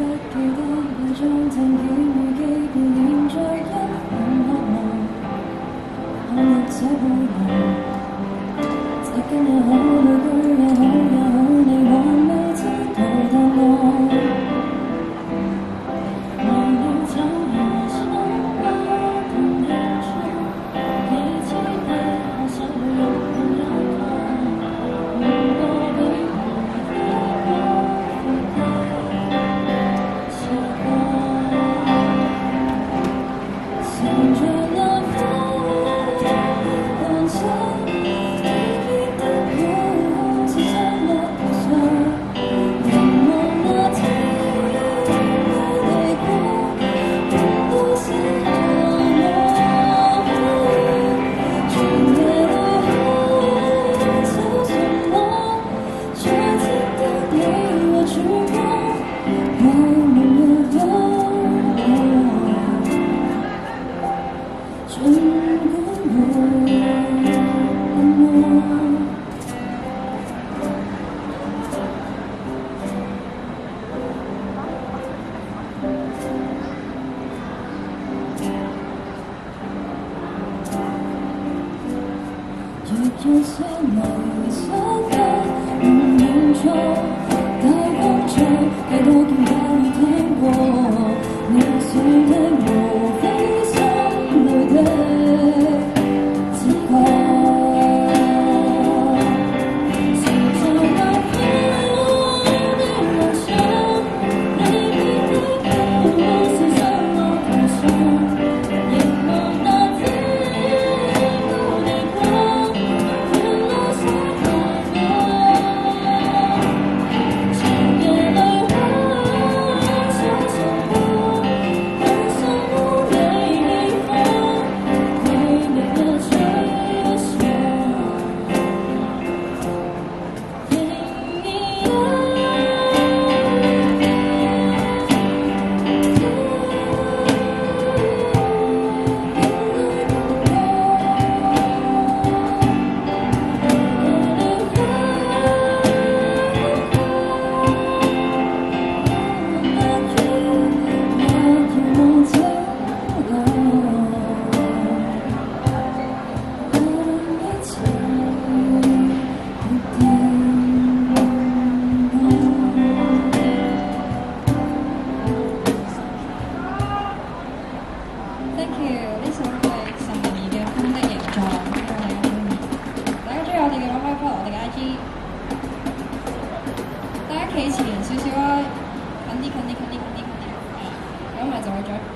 不記得，我將曾經預記別念在一眼渴望，陷入這背後，這今日。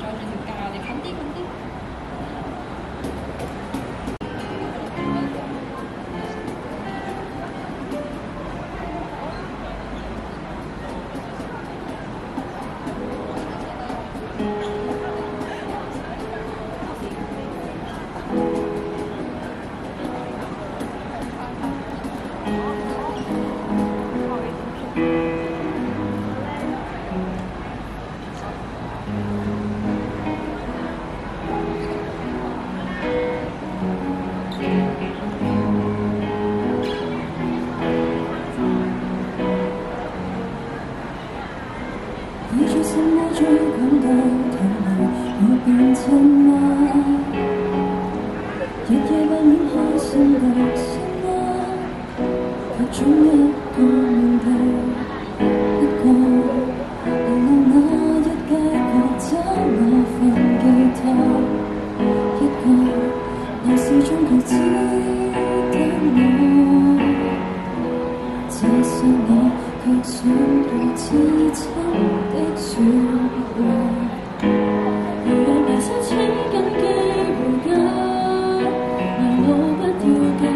Judges 知得我这十年却找到至亲的主人如若你失请紧记护荫拦路不要紧。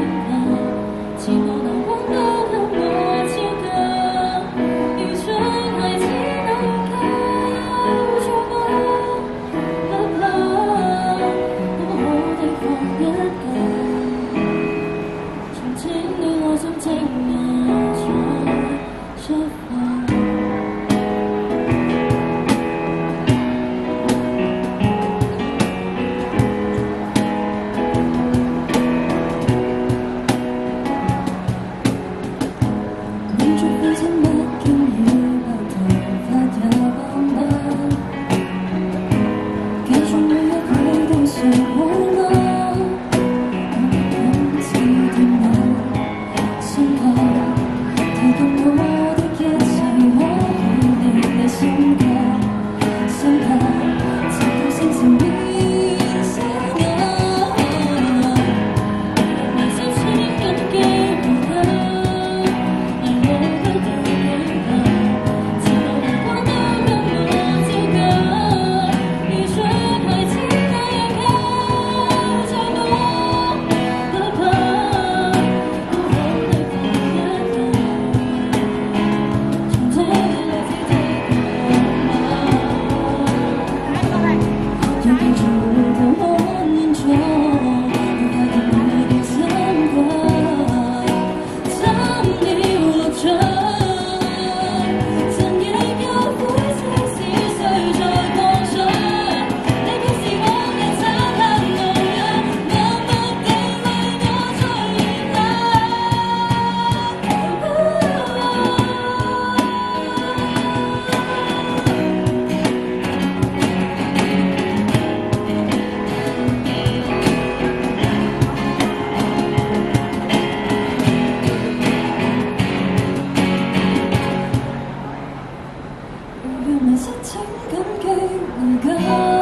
人失请感激唔紧